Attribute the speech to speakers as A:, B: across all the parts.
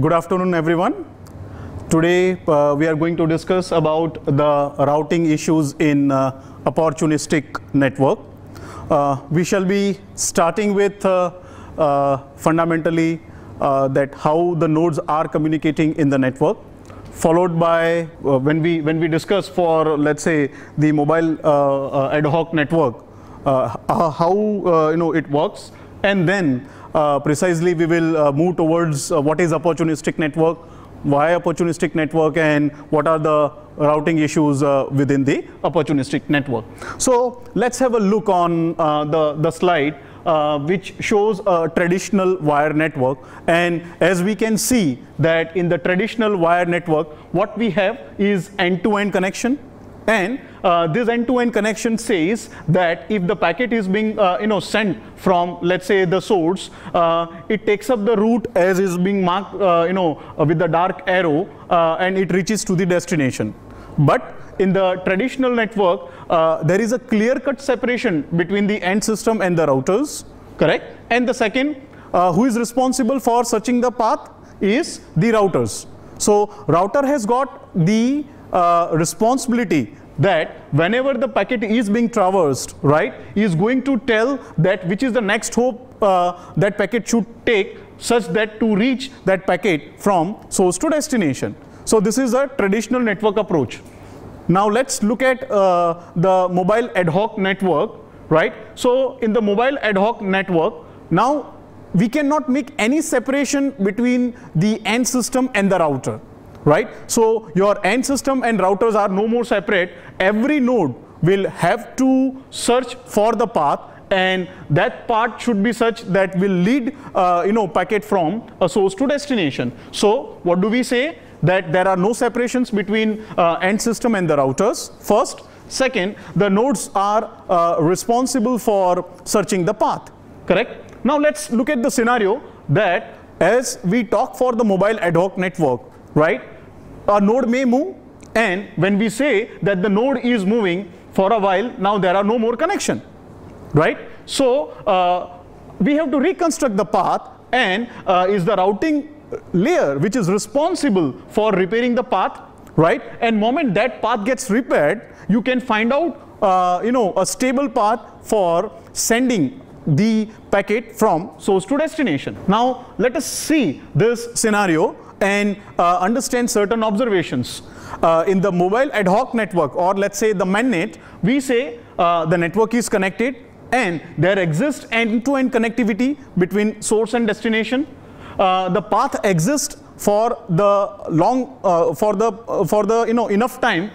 A: good afternoon everyone. Today uh, we are going to discuss about the routing issues in uh, opportunistic network. Uh, we shall be starting with uh, uh, fundamentally uh, that how the nodes are communicating in the network followed by when we when we discuss for let's say the mobile ad hoc network how you know it works and then precisely we will uh, move towards uh, what is opportunistic network, why opportunistic network and what are the routing issues uh, within the opportunistic network. So let's have a look on uh, the, the slide uh, which shows a traditional wire network and as we can see that in the traditional wire network what we have is end-to-end -end connection and uh, this end-to-end -end connection says that if the packet is being uh, you know sent from let's say the source, uh, it takes up the route as is being marked uh, you know with the dark arrow uh, and it reaches to the destination. But in the traditional network, uh, there is a clear-cut separation between the end system and the routers, correct? And the second, who is responsible for searching the path is the routers. So router has got the uh, responsibility that whenever the packet is being traversed, right, is going to tell that which is the next hop uh, that packet should take such that to reach that packet from source to destination. So this is a traditional network approach. Now let's look at uh, the mobile ad hoc network, right? So in the mobile ad hoc network, now we cannot make any separation between the end system and the router right? So your end system and routers are no more separate. Every node will have to search for the path and that part should be such that will lead uh, you know packet from a source to destination. So what do we say? That there are no separations between uh, end system and the routers. First. Second, the nodes are uh, responsible for searching the path. Correct? Now let's look at the scenario that as we talk for the mobile ad hoc network, right? A node may move and when we say that the node is moving for a while now there are no more connection right? So uh, we have to reconstruct the path and uh, is the routing layer which is responsible for repairing the path right? And moment that path gets repaired you can find out uh, you know a stable path for sending the packet from source to destination. Now let us see this scenario and uh, understand certain observations. Uh, in the mobile ad hoc network or let's say the MANET, we say uh, the network is connected and there exists end-to-end -end connectivity between source and destination. Uh, the path exists for the long uh, for the uh, for the you know enough time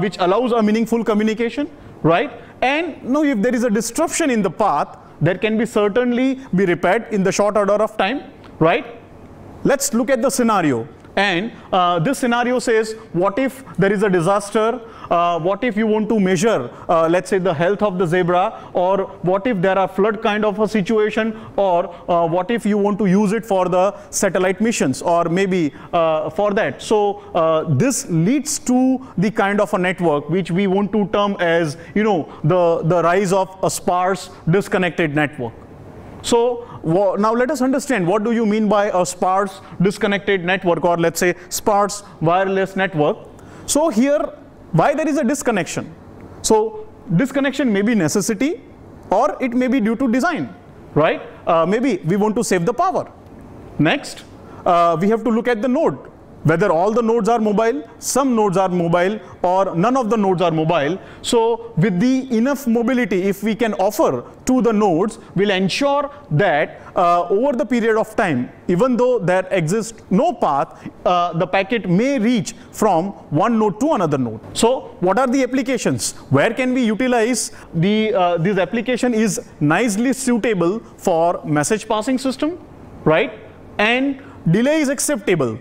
A: which allows a meaningful communication right and now if there is a disruption in the path that can be certainly be repaired in the short order of time right Let's look at the scenario. And uh, this scenario says, what if there is a disaster? Uh, what if you want to measure, uh, let's say, the health of the zebra? Or what if there are flood kind of a situation? Or uh, what if you want to use it for the satellite missions? Or maybe uh, for that. So uh, this leads to the kind of a network which we want to term as, you know, the, the rise of a sparse disconnected network. So now let us understand what do you mean by a sparse disconnected network or let's say sparse wireless network. So here why there is a disconnection? So disconnection may be necessity or it may be due to design, right? Uh, maybe we want to save the power. Next, uh, we have to look at the node whether all the nodes are mobile, some nodes are mobile or none of the nodes are mobile. So with the enough mobility if we can offer to the nodes will ensure that uh, over the period of time even though there exists no path uh, the packet may reach from one node to another node. So what are the applications? Where can we utilize the uh, this application is nicely suitable for message passing system right and delay is acceptable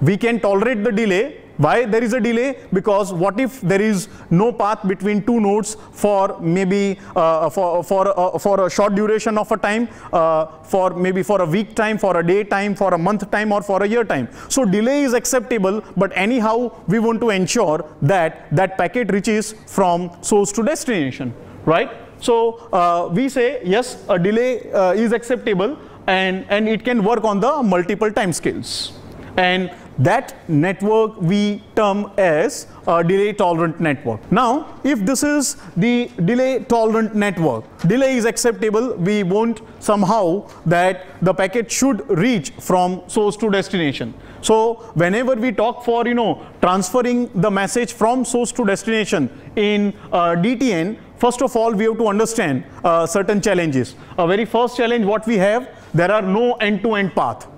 A: we can tolerate the delay. Why there is a delay? Because what if there is no path between two nodes for maybe uh, for for uh, for a short duration of a time, uh, for maybe for a week time, for a day time, for a month time, or for a year time. So delay is acceptable, but anyhow we want to ensure that that packet reaches from source to destination, right? So uh, we say yes, a delay uh, is acceptable, and and it can work on the multiple time scales. and that network we term as a delay tolerant network. Now, if this is the delay tolerant network, delay is acceptable, we want somehow that the packet should reach from source to destination. So whenever we talk for, you know, transferring the message from source to destination in uh, DTN, first of all, we have to understand uh, certain challenges. A very first challenge what we have, there are no end-to-end -end path.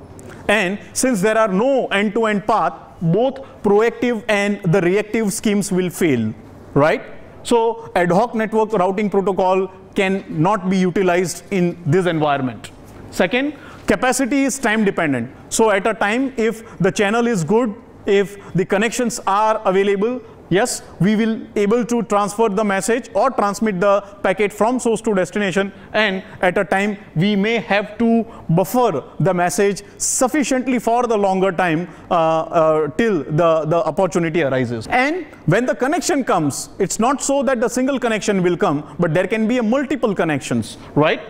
A: And since there are no end-to-end -end path, both proactive and the reactive schemes will fail, right? So ad hoc network routing protocol can not be utilized in this environment. Second, capacity is time dependent. So at a time, if the channel is good, if the connections are available, yes, we will able to transfer the message or transmit the packet from source to destination and at a time we may have to buffer the message sufficiently for the longer time uh, uh, till the, the opportunity arises. And when the connection comes, it's not so that the single connection will come, but there can be a multiple connections, right?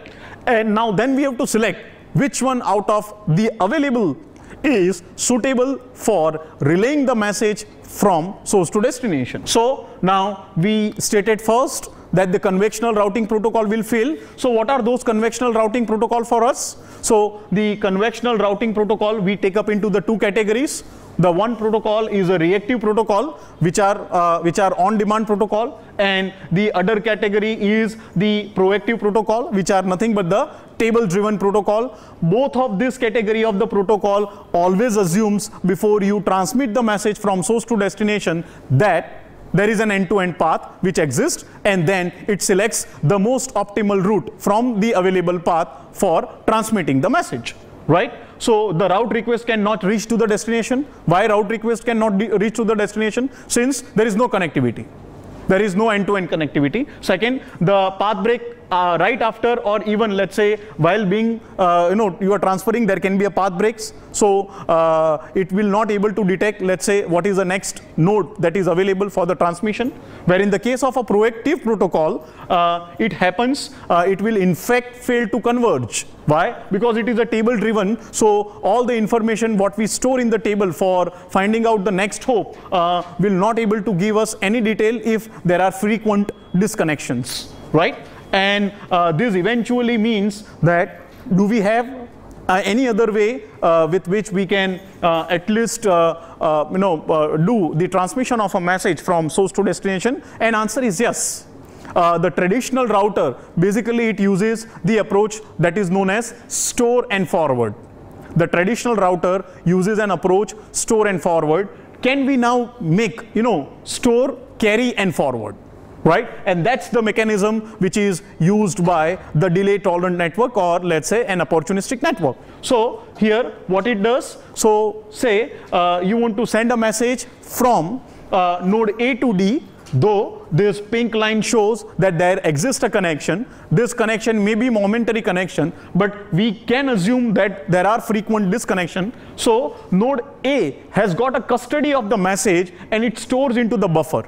A: And now then we have to select which one out of the available is suitable for relaying the message from source to destination. So now we stated first that the conventional routing protocol will fail. So what are those conventional routing protocol for us? So the conventional routing protocol we take up into the two categories. The one protocol is a reactive protocol, which are uh, which are on-demand protocol, and the other category is the proactive protocol, which are nothing but the table-driven protocol. Both of this category of the protocol always assumes before you transmit the message from source to destination that there is an end-to-end -end path which exists and then it selects the most optimal route from the available path for transmitting the message right? So the route request cannot reach to the destination. Why route request cannot reach to the destination? Since there is no connectivity. There is no end-to-end -end connectivity. Second, the path break uh, right after or even let's say while being uh, you know you are transferring there can be a path breaks. So uh, it will not able to detect let's say what is the next node that is available for the transmission. Where in the case of a proactive protocol uh, it happens uh, it will in fact fail to converge. Why? Because it is a table driven. So all the information what we store in the table for finding out the next hop uh, will not able to give us any detail if there are frequent disconnections. Right and uh, this eventually means that do we have uh, any other way uh, with which we can uh, at least uh, uh, you know do the transmission of a message from source to destination? And answer is yes. The traditional router basically it uses the approach that is known as store and forward. The traditional router uses an approach store and forward. Can we now make you know store carry and forward right? And that's the mechanism which is used by the delay tolerant network or let's say an opportunistic network. So here what it does, so say uh, you want to send a message from uh, node A to D though this pink line shows that there exists a connection this connection may be momentary connection but we can assume that there are frequent disconnection so node A has got a custody of the message and it stores into the buffer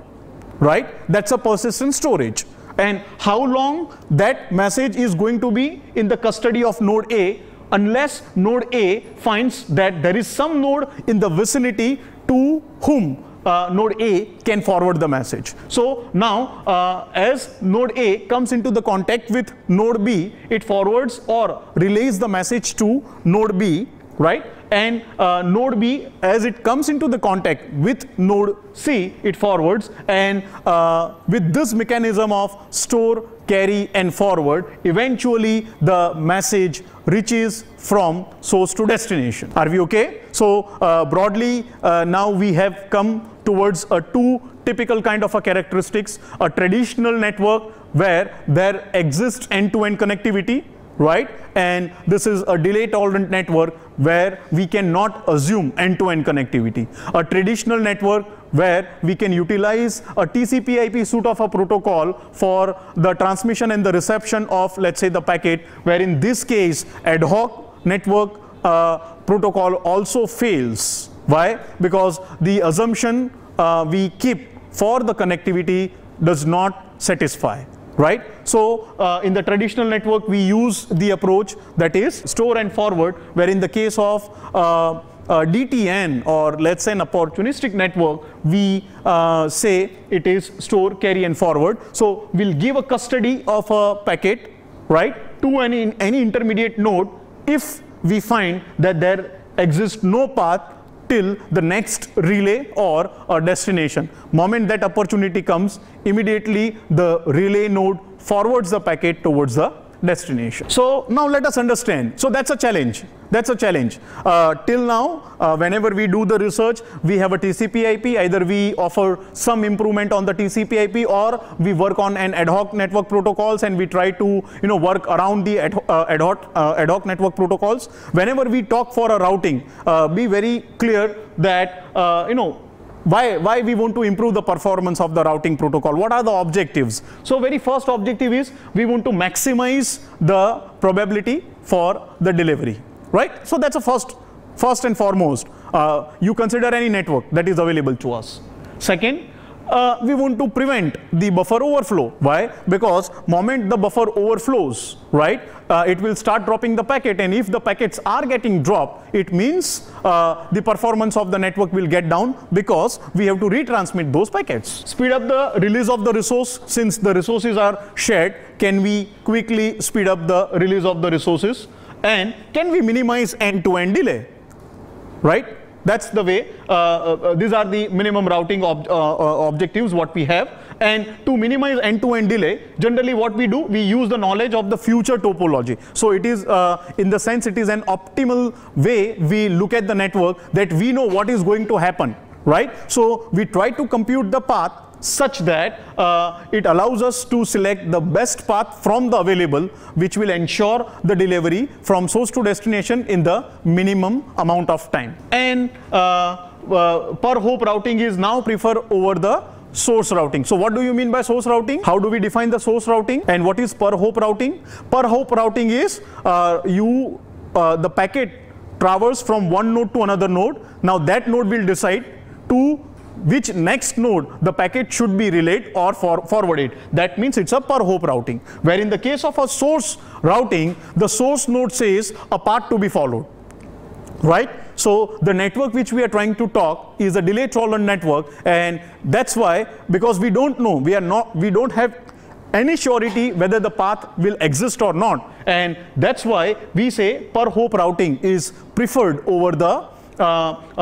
A: right? That's a persistent storage. And how long that message is going to be in the custody of node A unless node A finds that there is some node in the vicinity to whom uh, node A can forward the message. So now uh, as node A comes into the contact with node B, it forwards or relays the message to node B, right? And uh, node B as it comes into the contact with node C it forwards. And uh, with this mechanism of store carry and forward eventually the message reaches from source to destination. Are we okay? So uh, broadly uh, now we have come towards a two typical kind of a characteristics a traditional network where there exists end-to-end -end connectivity right? And this is a delay tolerant network where we cannot assume end-to-end -end connectivity. A traditional network where we can utilize a TCP IP suite of a protocol for the transmission and the reception of let's say the packet where in this case ad hoc network uh, protocol also fails. Why? Because the assumption uh, we keep for the connectivity does not satisfy right? So uh, in the traditional network, we use the approach that is store and forward, where in the case of uh, uh, DTN or let's say an opportunistic network, we uh, say it is store, carry and forward. So we'll give a custody of a packet, right, to any, any intermediate node if we find that there exists no path till the next relay or a destination. Moment that opportunity comes, immediately the relay node forwards the packet towards the destination. So now let us understand. So that's a challenge. That's a challenge. Uh, till now, uh, whenever we do the research, we have a TCP IP. Either we offer some improvement on the TCP IP or we work on an ad hoc network protocols and we try to you know, work around the ad, uh, ad, hoc, uh, ad hoc network protocols. Whenever we talk for a routing, uh, be very clear that uh, you know why, why we want to improve the performance of the routing protocol? What are the objectives? So very first objective is we want to maximize the probability for the delivery, right? So that's a first, first and foremost. Uh, you consider any network that is available to us. Second, uh, we want to prevent the buffer overflow. Why? Because moment the buffer overflows, right, uh, it will start dropping the packet and if the packets are getting dropped, it means uh, the performance of the network will get down because we have to retransmit those packets. Speed up the release of the resource since the resources are shared, can we quickly speed up the release of the resources and can we minimize end-to-end -end delay, right? That's the way, uh, uh, these are the minimum routing ob uh, uh, objectives what we have. And to minimize end-to-end -end delay, generally what we do, we use the knowledge of the future topology. So it is, uh, in the sense, it is an optimal way we look at the network that we know what is going to happen, right? So we try to compute the path such that uh, it allows us to select the best path from the available which will ensure the delivery from source to destination in the minimum amount of time. And uh, uh, per hop routing is now preferred over the source routing. So what do you mean by source routing? How do we define the source routing? And what is per hop routing? Per hop routing is uh, you uh, the packet travels from one node to another node. Now that node will decide to which next node the packet should be relayed or for forwarded. That means it's a per hop routing. Where in the case of a source routing, the source node says a path to be followed. Right? So the network which we are trying to talk is a delay tolerant network and that's why because we don't know, we are not, we don't have any surety whether the path will exist or not and that's why we say per hop routing is preferred over the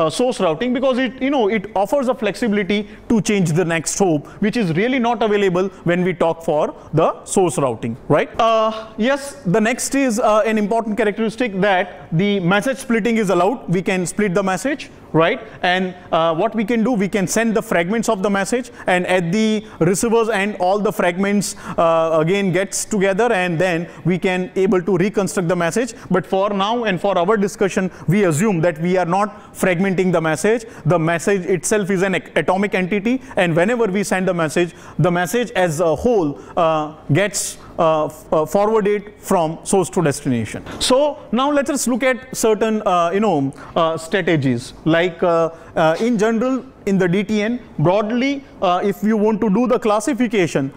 A: source routing because it you know it offers a flexibility to change the next hop which is really not available when we talk for the source routing right? Uh, yes the next is uh, an important characteristic that the message splitting is allowed. We can split the message right? And uh, what we can do, we can send the fragments of the message and at the receivers end all the fragments uh, again gets together and then we can able to reconstruct the message. But for now and for our discussion, we assume that we are not fragmenting the message. The message itself is an atomic entity and whenever we send a message, the message as a whole uh, gets uh, uh, forward it from source to destination. So now let us look at certain uh, you know uh, strategies like uh, in general in the DTN broadly if you want to do the classification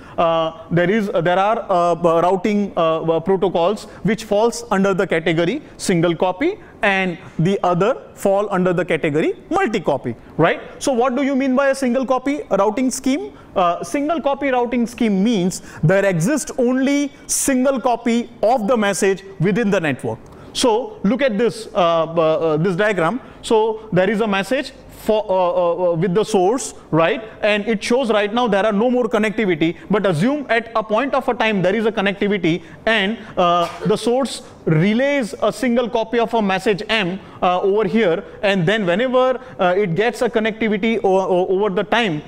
A: there is there are routing protocols which falls under the category single copy and the other fall under the category multi-copy, right? So what do you mean by a single copy routing scheme? Uh, single copy routing scheme means there exists only single copy of the message within the network. So look at this, uh, uh, this diagram. So there is a message for, uh, uh, uh, with the source, right? And it shows right now there are no more connectivity, but assume at a point of a time there is a connectivity and uh, the source relays a single copy of a message M uh, over here and then whenever it gets a connectivity over the time,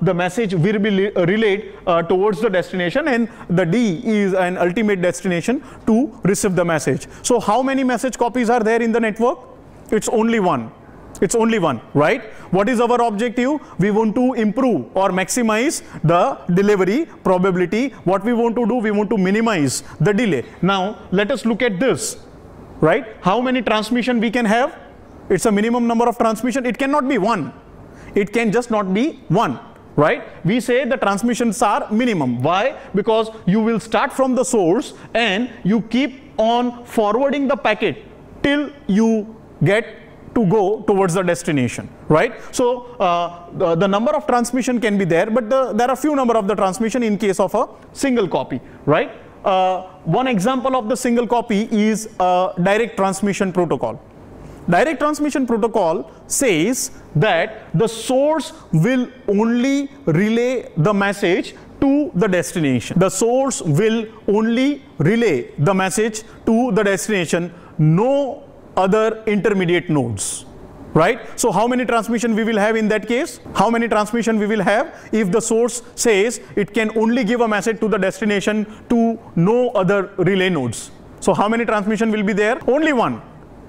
A: the message will be relayed towards the destination and the D is an ultimate destination to receive the message. So how many message copies are there in the network? It's only one. It's only one, right? What is our objective? We want to improve or maximize the delivery probability. What we want to do, we want to minimize the delay. Now, let us look at this, right? How many transmission we can have? It's a minimum number of transmission. It cannot be one. It can just not be one right we say the transmissions are minimum why because you will start from the source and you keep on forwarding the packet till you get to go towards the destination, right? So uh, the, the, number of transmission can be there, but the, there are few number of the transmission in case of a single copy, right? Uh, one example of the single copy is a direct transmission protocol. Direct transmission protocol says that the source will only relay the message to the destination. The source will only relay the message to the destination, no other intermediate nodes right? So how many transmission we will have in that case? How many transmission we will have if the source says it can only give a message to the destination to no other relay nodes? So how many transmission will be there? Only one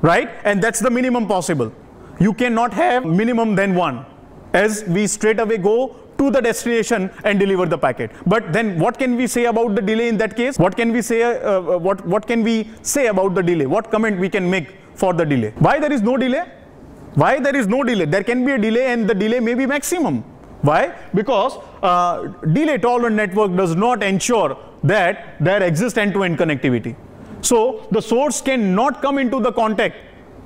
A: right? And that's the minimum possible. You cannot have minimum than one as we straight away go to the destination and deliver the packet. But then what can we say about the delay in that case? What can we say uh, uh what what can we say about the delay? What comment we can make for the delay. Why there is no delay? Why there is no delay? There can be a delay and the delay may be maximum. Why? Because uh, delay tolerant network does not ensure that there exists end-to-end -end connectivity. So the source cannot come into the contact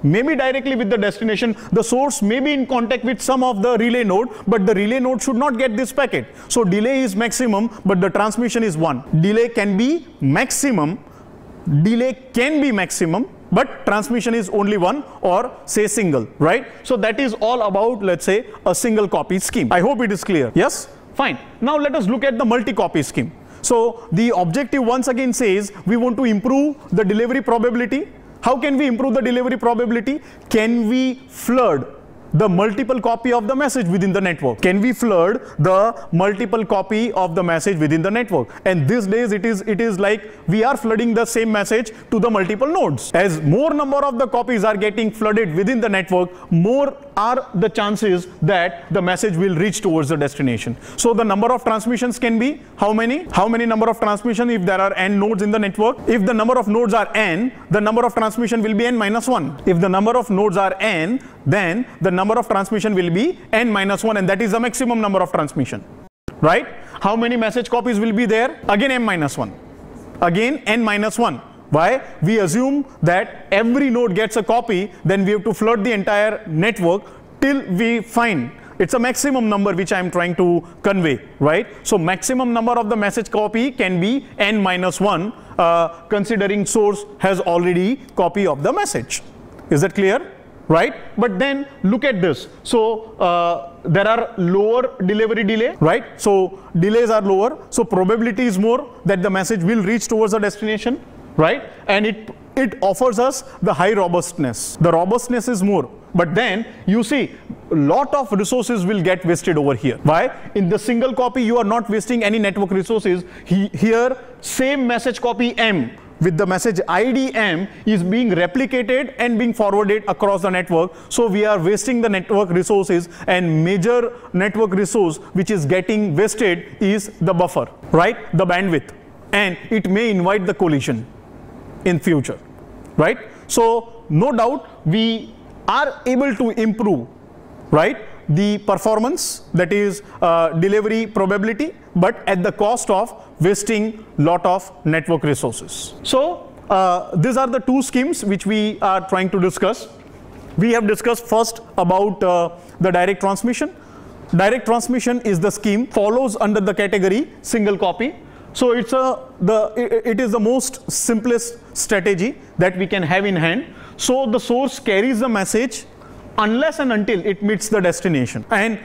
A: maybe directly with the destination. The source may be in contact with some of the relay node, but the relay node should not get this packet. So delay is maximum, but the transmission is 1. Delay can be maximum, delay can be maximum, but transmission is only one or say single, right? So that is all about, let's say, a single copy scheme. I hope it is clear. Yes? Fine. Now let us look at the multi-copy scheme. So the objective once again says we want to improve the delivery probability. How can we improve the delivery probability? Can we flood the multiple copy of the message within the network? Can we flood the multiple copy of the message within the network? And these days it is it is like we are flooding the same message to the multiple nodes. As more number of the copies are getting flooded within the network, more are the chances that the message will reach towards the destination. So the number of transmissions can be how many? How many number of transmission if there are n nodes in the network? If the number of nodes are n, the number of transmission will be n minus 1. If the number of nodes are n, then the number of transmission will be n minus 1 and that is the maximum number of transmission. Right? How many message copies will be there? Again m minus 1. Again n minus 1 why? We assume that every node gets a copy, then we have to flood the entire network till we find it's a maximum number which I am trying to convey, right? So maximum number of the message copy can be n minus 1 uh, considering source has already copy of the message. Is that clear? Right? But then look at this. So uh, there are lower delivery delay, right? So delays are lower. So probability is more that the message will reach towards the destination right? And it, it offers us the high robustness. The robustness is more. But then you see lot of resources will get wasted over here. Why? In the single copy, you are not wasting any network resources. He, here, same message copy M with the message IDM is being replicated and being forwarded across the network. So we are wasting the network resources and major network resource which is getting wasted is the buffer, right? The bandwidth. And it may invite the collision in future, right? So no doubt we are able to improve, right? The performance that is uh, delivery probability, but at the cost of wasting lot of network resources. So uh, these are the two schemes which we are trying to discuss. We have discussed first about uh, the direct transmission. Direct transmission is the scheme follows under the category single copy so it's a the it is the most simplest strategy that we can have in hand. So the source carries the message unless and until it meets the destination and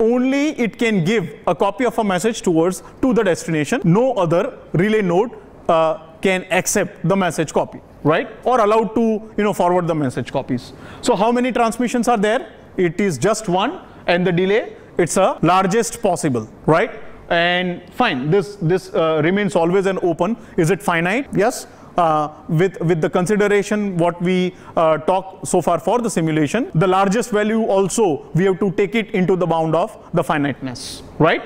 A: only it can give a copy of a message towards to the destination. No other relay node uh, can accept the message copy, right? Or allowed to you know forward the message copies. So how many transmissions are there? It is just one and the delay it's a largest possible, right? and fine this this uh, remains always an open is it finite yes with with the consideration what we uh, talk so far for the simulation the largest value also we have to take it into the bound of the finiteness right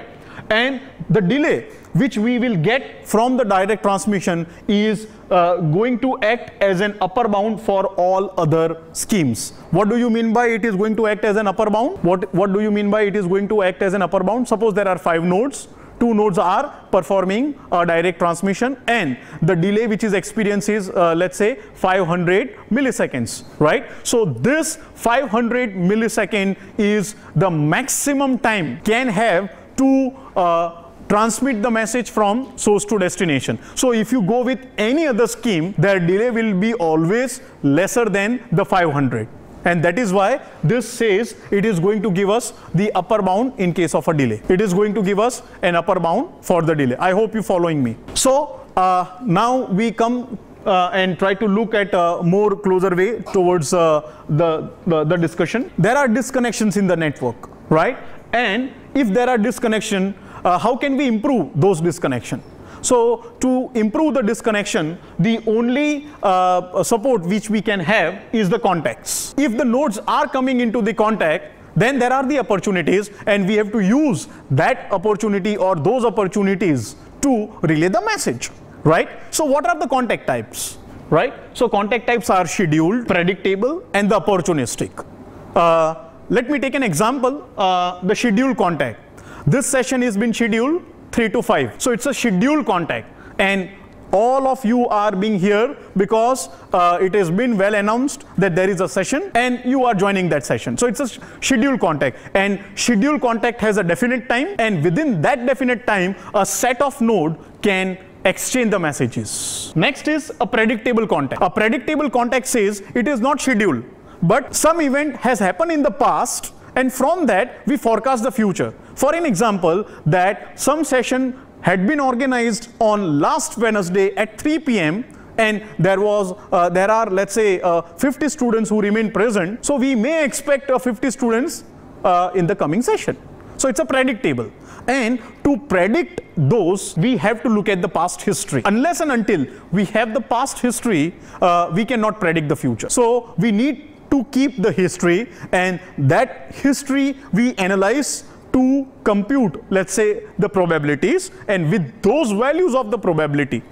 A: and the delay which we will get from the direct transmission is uh, going to act as an upper bound for all other schemes. What do you mean by it is going to act as an upper bound? What, what do you mean by it is going to act as an upper bound? Suppose there are five nodes, two nodes are performing a direct transmission and the delay which is experienced is uh, let's say 500 milliseconds right so this 500 millisecond is the maximum time can have to uh, transmit the message from source to destination. So if you go with any other scheme, their delay will be always lesser than the 500. And that is why this says it is going to give us the upper bound in case of a delay. It is going to give us an upper bound for the delay. I hope you're following me. So uh, now we come uh, and try to look at a more closer way towards uh, the, the, the discussion. There are disconnections in the network, right? And if there are disconnection, uh, how can we improve those disconnection? So to improve the disconnection, the only uh, support which we can have is the contacts. If the nodes are coming into the contact, then there are the opportunities and we have to use that opportunity or those opportunities to relay the message, right? So what are the contact types, right? So contact types are scheduled, predictable and the opportunistic. Uh, let me take an example, uh, the scheduled contact. This session has been scheduled 3 to 5. So it's a scheduled contact and all of you are being here because uh, it has been well announced that there is a session and you are joining that session. So it's a scheduled contact and scheduled contact has a definite time and within that definite time a set of node can exchange the messages. Next is a predictable contact. A predictable contact says it is not scheduled but some event has happened in the past and from that we forecast the future. For an example that some session had been organized on last Wednesday at 3 p.m. and there was uh, there are let's say uh, 50 students who remain present so we may expect uh, 50 students uh, in the coming session. So it's a predictable. And to predict those, we have to look at the past history. Unless and until we have the past history, uh, we cannot predict the future. So we need to keep the history and that history we analyze to compute let's say the probabilities and with those values of the probability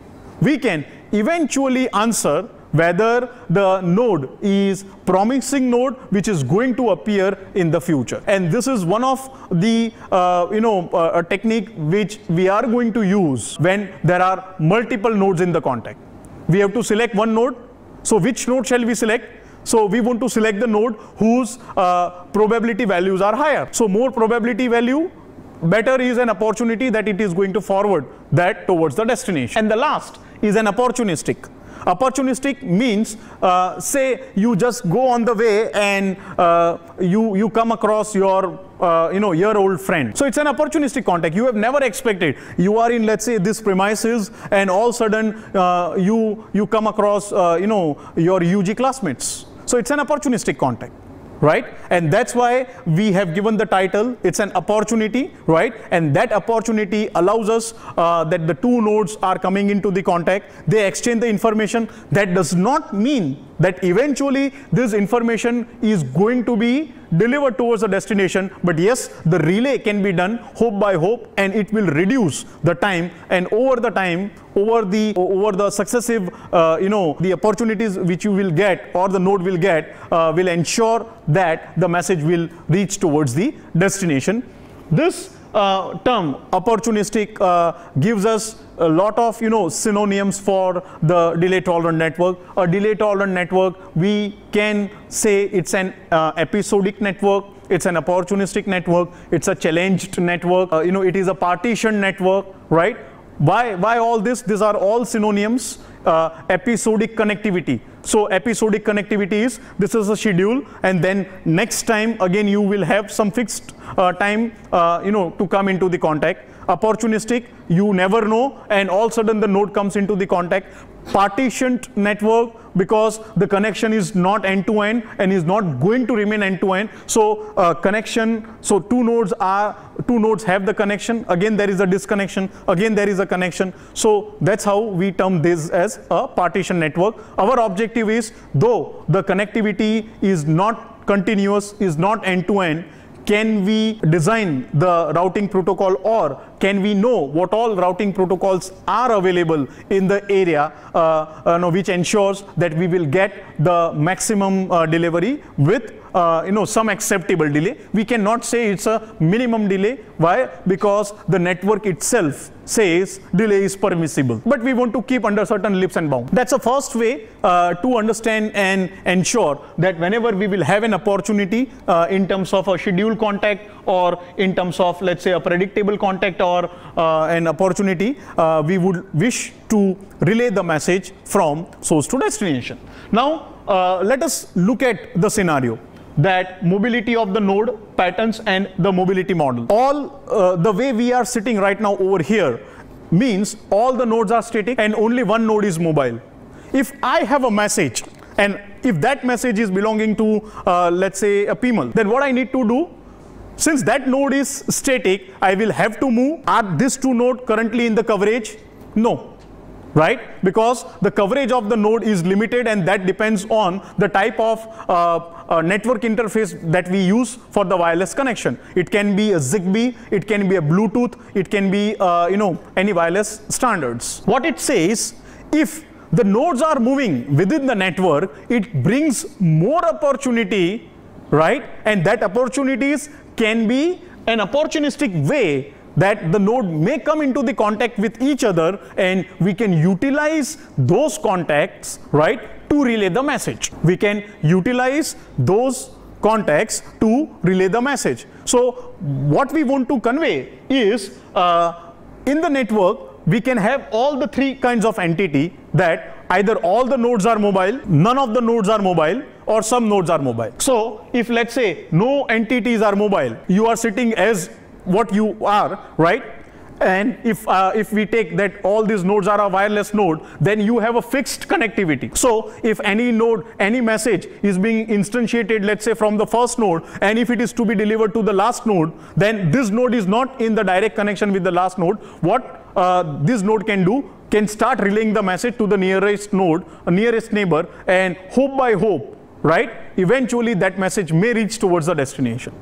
A: we can eventually answer whether the node is promising node which is going to appear in the future. And this is one of the uh, you know uh, a technique which we are going to use when there are multiple nodes in the contact. We have to select one node. So which node shall we select so we want to select the node whose uh, probability values are higher. So more probability value, better is an opportunity that it is going to forward that towards the destination. And the last is an opportunistic. Opportunistic means, uh, say you just go on the way and uh, you, you come across your uh, you know, year old friend. So it's an opportunistic contact. You have never expected. You are in, let's say, this premises and all sudden uh, you, you come across, uh, you know, your UG classmates. So it's an opportunistic contact right? And that's why we have given the title it's an opportunity right? And that opportunity allows us uh, that the two nodes are coming into the contact. They exchange the information. That does not mean that eventually this information is going to be delivered towards the destination. But yes the relay can be done hope by hope and it will reduce the time. And over the time over the over the successive uh, you know the opportunities which you will get or the node will get uh, will ensure that the message will reach towards the destination. This uh, term opportunistic uh, gives us a lot of you know synonyms for the delay tolerant network. A delay tolerant network we can say it's an uh, episodic network it's an opportunistic network it's a challenged network uh, you know it is a partition network right? Why why all this? These are all synonyms uh, episodic connectivity so episodic connectivity is this is a schedule and then next time again you will have some fixed uh, time uh, you know to come into the contact opportunistic you never know and all sudden the node comes into the contact partitioned network because the connection is not end-to-end -end and is not going to remain end-to-end. -end. So uh, connection, so two nodes are, two nodes have the connection, again there is a disconnection, again there is a connection. So that's how we term this as a partition network. Our objective is, though the connectivity is not continuous, is not end-to-end, -end, can we design the routing protocol or can we know what all routing protocols are available in the area uh, uh, no, which ensures that we will get the maximum uh, delivery with uh, you know, some acceptable delay. We cannot say it's a minimum delay. Why? Because the network itself says delay is permissible. But we want to keep under certain limits and bounds. That's the first way uh, to understand and ensure that whenever we will have an opportunity uh, in terms of a scheduled contact or in terms of let's say a predictable contact or uh, an opportunity, uh, we would wish to relay the message from source to destination. Now, uh, let us look at the scenario that mobility of the node patterns and the mobility model. All uh, the way we are sitting right now over here means all the nodes are static and only one node is mobile. If I have a message and if that message is belonging to uh, let's say a PML, then what I need to do since that node is static, I will have to move. Are these two nodes currently in the coverage? No right? Because the coverage of the node is limited and that depends on the type of uh, uh, network interface that we use for the wireless connection. It can be a ZigBee, it can be a Bluetooth, it can be, uh, you know, any wireless standards. What it says, if the nodes are moving within the network, it brings more opportunity, right? And that opportunities can be an opportunistic way that the node may come into the contact with each other and we can utilize those contacts, right, to relay the message. We can utilize those contacts to relay the message. So what we want to convey is uh, in the network, we can have all the three kinds of entity that either all the nodes are mobile, none of the nodes are mobile, or some nodes are mobile. So if let's say no entities are mobile, you are sitting as what you are, right? And if, uh, if we take that all these nodes are a wireless node, then you have a fixed connectivity. So if any node, any message is being instantiated, let's say from the first node, and if it is to be delivered to the last node, then this node is not in the direct connection with the last node. What uh, this node can do, can start relaying the message to the nearest node, uh, nearest neighbor, and hope by hope, right? Eventually that message may reach towards the destination.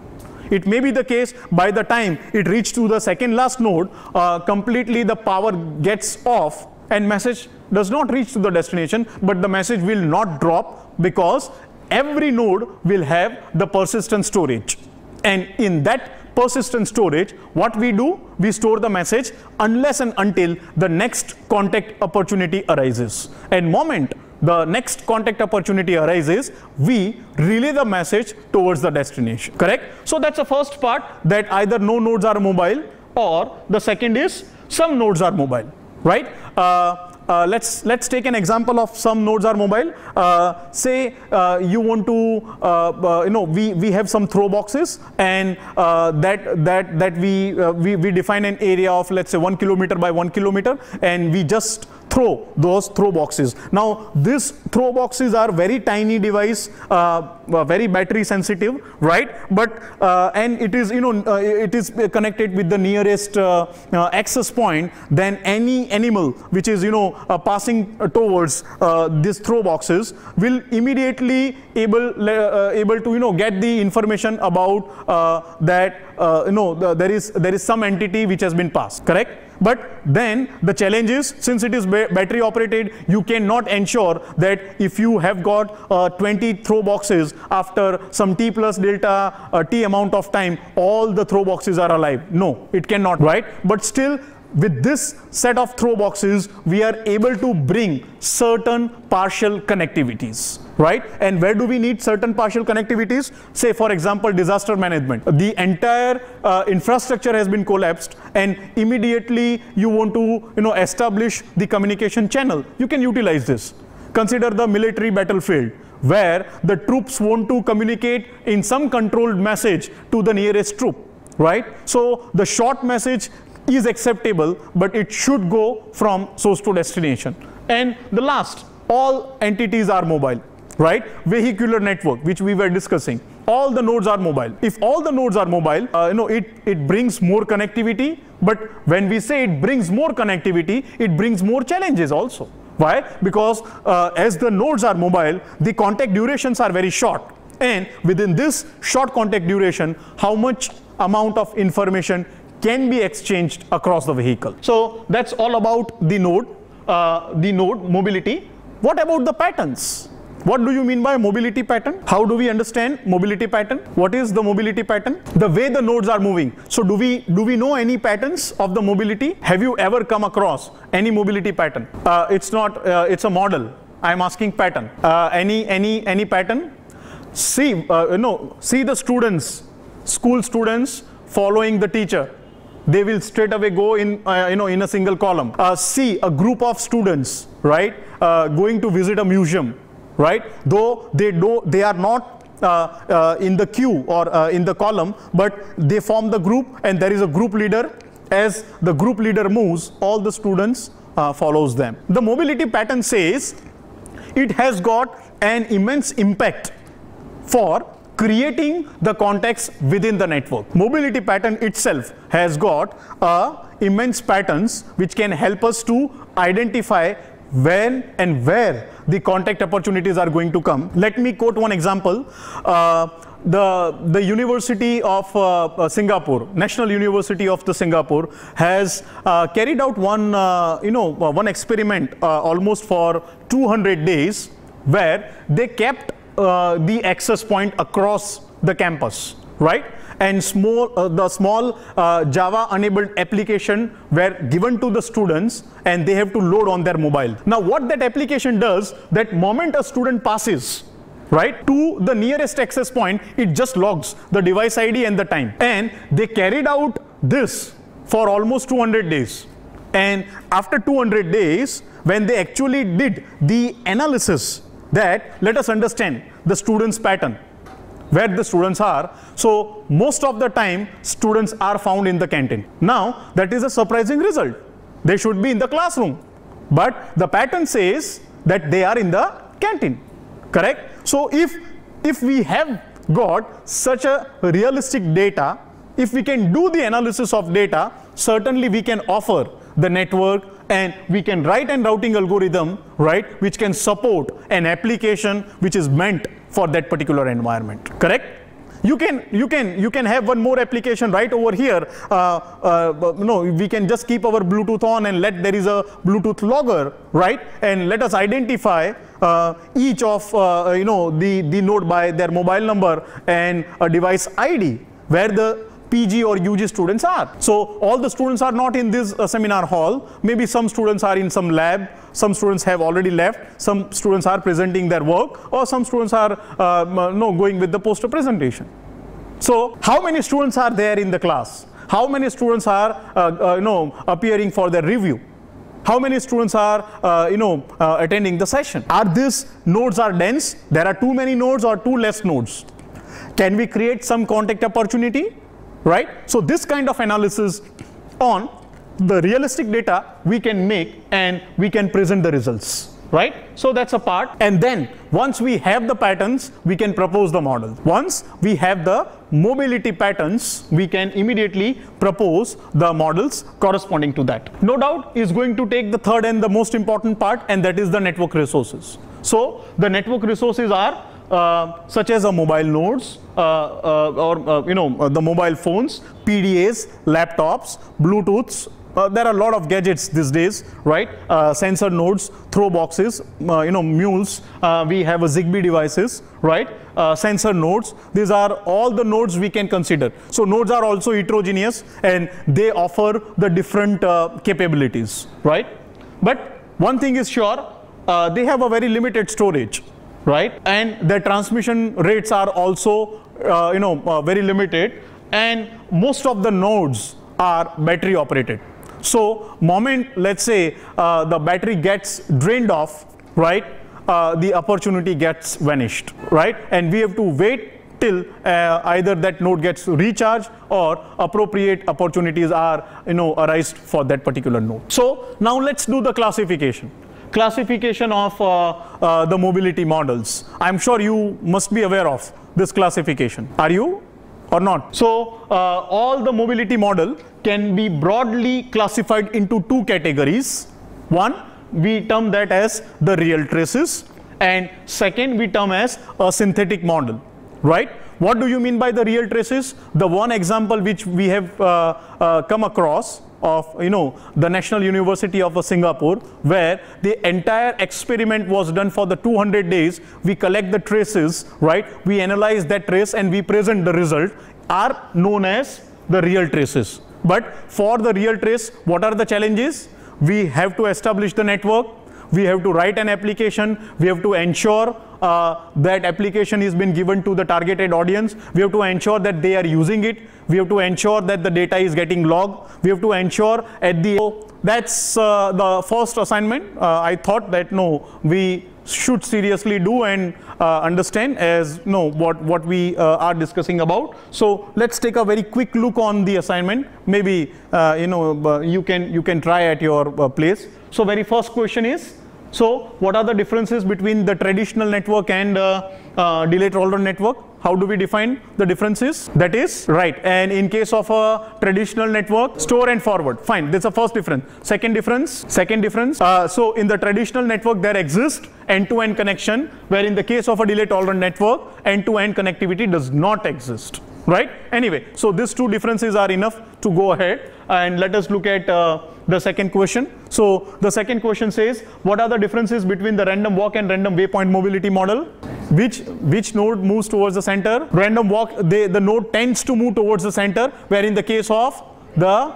A: It may be the case by the time it reaches to the second last node, uh, completely the power gets off and message does not reach to the destination, but the message will not drop because every node will have the persistent storage. And in that persistent storage, what we do, we store the message unless and until the next contact opportunity arises. And moment the next contact opportunity arises, we relay the message towards the destination, correct? So that's the first part that either no nodes are mobile or the second is some nodes are mobile, right? Uh, uh, let's let's take an example of some nodes are mobile. Uh, say uh, you want to uh, uh, you know we we have some throw boxes and uh, that that that we we we define an area of let's say one kilometer by one kilometer and we just throw those throw boxes. Now these throw boxes are very tiny device, uh, uh, very battery sensitive, right? But uh, and it is you know uh, it is connected with the nearest uh, uh, access point. Then any animal which is you know passing towards these throw boxes will immediately able able to you know get the information about that you know the, there is there is some entity which has been passed. Correct? But then the challenge is since it is battery operated, you cannot ensure that if you have got uh, 20 throw boxes after some t plus delta uh, t amount of time, all the throw boxes are alive. No, it cannot, right? But still with this set of throw boxes, we are able to bring certain partial connectivities, right? And where do we need certain partial connectivities? Say, for example, disaster management. The entire uh, infrastructure has been collapsed and immediately you want to, you know, establish the communication channel. You can utilize this. Consider the military battlefield where the troops want to communicate in some controlled message to the nearest troop right? So the short message is acceptable, but it should go from source to destination. And the last, all entities are mobile, right? Vehicular network, which we were discussing. All the nodes are mobile. If all the nodes are mobile, uh, you know, it, it brings more connectivity. But when we say it brings more connectivity, it brings more challenges also. Why? Because uh, as the nodes are mobile, the contact durations are very short. And within this short contact duration, how much amount of information can be exchanged across the vehicle. So that's all about the node, uh, the node mobility. What about the patterns? What do you mean by mobility pattern? How do we understand mobility pattern? What is the mobility pattern? The way the nodes are moving. So do we do we know any patterns of the mobility? Have you ever come across any mobility pattern? Uh, it's not. Uh, it's a model. I'm asking pattern. Uh, any any any pattern? See, uh, no. See the students, school students following the teacher they will straight away go in, uh, you know, in a single column. Uh, see a group of students, right, uh, going to visit a museum, right? Though they do, they are not uh, uh, in the queue or uh, in the column, but they form the group, and there is a group leader. As the group leader moves, all the students follows them. The mobility pattern says it has got an immense impact for creating the context within the network. Mobility pattern itself has got uh, immense patterns which can help us to identify when and where the contact opportunities are going to come. Let me quote one example. Uh, the, the University of uh, uh, Singapore, National University of the Singapore has uh, carried out one, uh, you know, uh, one experiment almost for 200 days where they kept the access point across the campus, right? And small, uh, the small uh, Java enabled application were given to the students and they have to load on their mobile. Now what that application does, that moment a student passes, right to the nearest access point it just logs the device id and the time. And they carried out this for almost 200 days. And after 200 days when they actually did the analysis that let us understand the students pattern where the students are. So most of the time students are found in the canteen. Now that is a surprising result. They should be in the classroom. But the pattern says that they are in the canteen. Correct? So if if we have got such a realistic data if we can do the analysis of data certainly we can offer the network and we can write an routing algorithm, right, which can support an application which is meant for that particular environment, correct? You can, you can, you can have one more application right over here. Uh, uh, no, we can just keep our Bluetooth on and let there is a Bluetooth logger, right? And let us identify uh, each of, uh, you know, the, the node by their mobile number and a device ID where the PG or UG students are. So all the students are not in this uh, seminar hall. Maybe some students are in some lab, some students have already left, some students are presenting their work, or some students are uh, no, going with the poster presentation. So how many students are there in the class? How many students are uh, uh you know, appearing for their review? How many students are, uh, you know, uh, attending the session? Are these nodes are dense? There are too many nodes or too less nodes? Can we create some contact opportunity? Right? So this kind of analysis on the realistic data we can make and we can present the results right? So that's a part. And then once we have the patterns we can propose the model. Once we have the mobility patterns we can immediately propose the models corresponding to that. No doubt is going to take the third and the most important part and that is the network resources. So the network resources are uh, such as a mobile nodes uh, uh, or you know the mobile phones, PDAs, laptops, Bluetooths, uh, there are a lot of gadgets these days, right? Uh, sensor nodes, throw boxes, uh, you know, mules. we have a Zigbee devices, right? sensor nodes. These are all the nodes we can consider. So nodes are also heterogeneous and they offer the different capabilities, right? But one thing is sure, they have a very limited storage right? And the transmission rates are also, uh, you know, uh, very limited. And most of the nodes are battery operated. So moment, let's say, uh, the battery gets drained off, right? Uh, the opportunity gets vanished, right? And we have to wait till uh, either that node gets recharged or appropriate opportunities are, you know, arised for that particular node. So now let's do the classification classification of uh, uh, the mobility models. I'm sure you must be aware of this classification. Are you or not? So uh, all the mobility model can be broadly classified into two categories. One, we term that as the real traces and second we term as a synthetic model, right? What do you mean by the real traces? The one example which we have uh, uh, come across of you know the National University of Singapore where the entire experiment was done for the 200 days. We collect the traces right? We analyze that trace and we present the result are known as the real traces. But for the real trace what are the challenges? We have to establish the network we have to write an application. We have to ensure uh, that application is been given to the targeted audience. We have to ensure that they are using it. We have to ensure that the data is getting logged. We have to ensure at the that's uh, the first assignment uh, i thought that no we should seriously do and uh, understand as no what what we uh, are discussing about. So let's take a very quick look on the assignment. Maybe uh, you know you can you can try at your place. So very first question is so what are the differences between the traditional network and uh, uh, delay tolerant network? How do we define the differences? That is right. And in case of a traditional network, store and forward. Fine. That's the first difference. Second difference. Second difference. Uh, so in the traditional network, there exists end-to-end -end connection, where in the case of a delay tolerant network, end-to-end -end connectivity does not exist. Right. Anyway, so these two differences are enough to go ahead and let us look at uh, the second question. So the second question says, what are the differences between the random walk and random waypoint mobility model? Which, which node moves towards the center? Random walk, they, the node tends to move towards the center, where in the case of the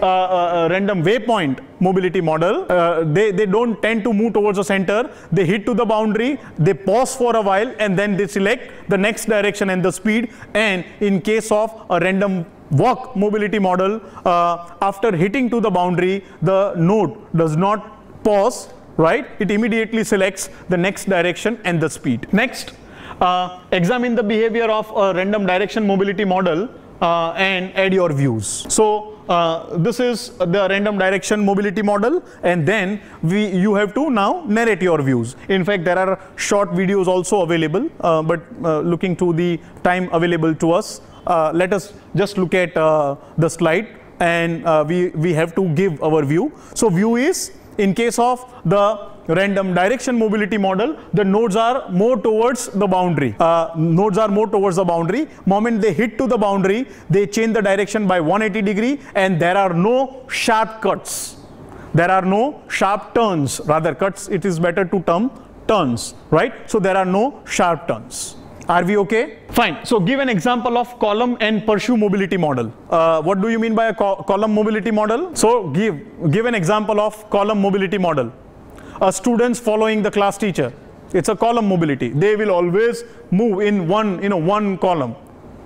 A: uh, uh, uh, random waypoint mobility model, they, they don't tend to move towards the center. They hit to the boundary, they pause for a while, and then they select the next direction and the speed. And in case of a random walk mobility model, after hitting to the boundary, the node does not pause, right? It immediately selects the next direction and the speed. Next, uh, examine the behavior of a random direction mobility model uh, and add your views. So uh, this is the random direction mobility model and then we you have to now narrate your views. In fact, there are short videos also available, uh, but uh, looking to the time available to us, uh, let us just look at uh, the slide and we, we have to give our view. So view is in case of the random direction mobility model, the nodes are more towards the boundary. Uh, nodes are more towards the boundary. Moment they hit to the boundary, they change the direction by 180 degree and there are no sharp cuts. There are no sharp turns, rather cuts, it is better to term turns, right? So there are no sharp turns. Are we okay? Fine. So give an example of column and pursue mobility model. Uh, what do you mean by a co column mobility model? So give, give an example of column mobility model. A students following the class teacher. It's a column mobility. They will always move in one, you know, one column.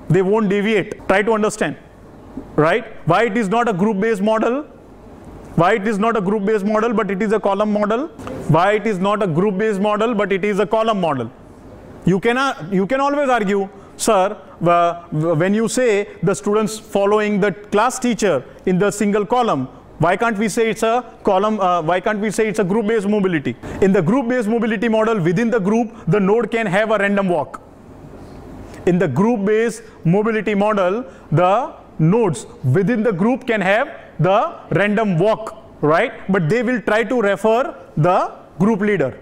A: They won't deviate. Try to understand. Right? Why it is not a group based model? Why it is not a group based model but it is a column model? Why it is not a group based model but it is a column model? You cannot, you can always argue, sir, uh, when you say the students following the class teacher in the single column, why can't we say it's a column, uh, why can't we say it's a group-based mobility? In the group-based mobility model, within the group, the node can have a random walk. In the group-based mobility model, the nodes within the group can have the random walk, right? But they will try to refer the group leader,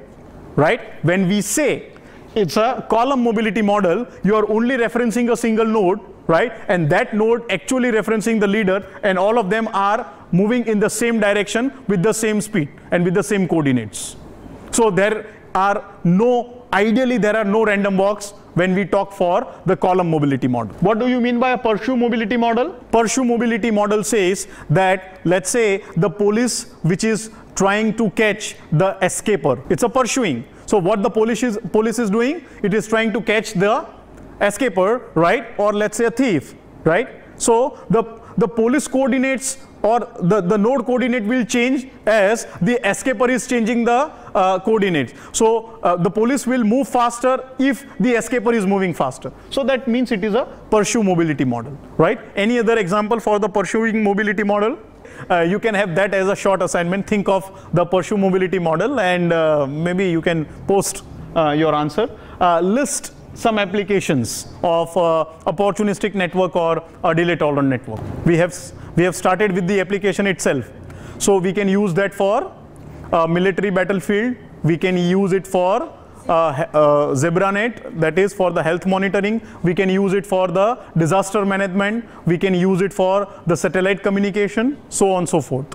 A: right? When we say it's a column mobility model. You are only referencing a single node, right? And that node actually referencing the leader and all of them are moving in the same direction with the same speed and with the same coordinates. So there are no, ideally there are no random walks when we talk for the column mobility model. What do you mean by a pursue mobility model? Pursue mobility model says that let's say the police which is trying to catch the escaper, it's a pursuing. So what the police is, police is doing, it is trying to catch the escaper, right? Or let's say a thief, right? So the, the police coordinates or the, the node coordinate will change as the escaper is changing the uh, coordinates. So uh, the police will move faster if the escaper is moving faster. So that means it is a pursue mobility model, right? Any other example for the pursuing mobility model? Uh, you can have that as a short assignment. Think of the pursue mobility model and uh, maybe you can post uh, your answer. Uh, list some applications of uh, opportunistic network or a delay tolerant network. We have, we have started with the application itself. So we can use that for military battlefield. We can use it for uh, uh, Uh, uh, ZebraNet, that is for the health monitoring. We can use it for the disaster management. We can use it for the satellite communication, so on so forth.